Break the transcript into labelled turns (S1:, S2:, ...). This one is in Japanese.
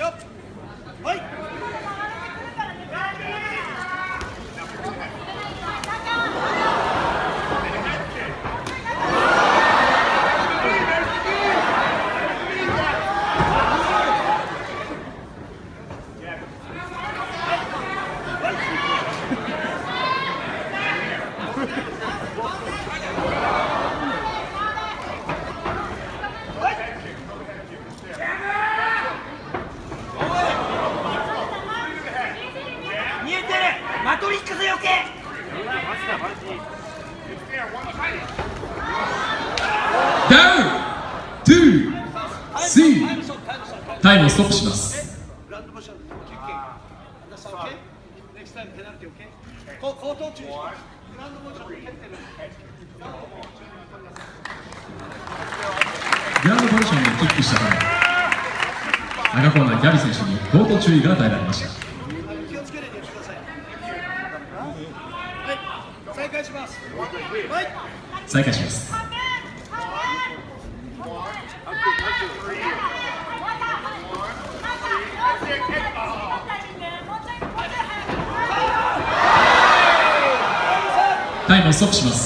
S1: Yep. トリックスよけ。
S2: ダウンツースリータイムをストップします
S1: グランド
S2: ポジションにキックしたため赤コーナーギャビ選手に同等注意が与えられました
S1: 再開します。はい
S2: 再開します。タイムをストップします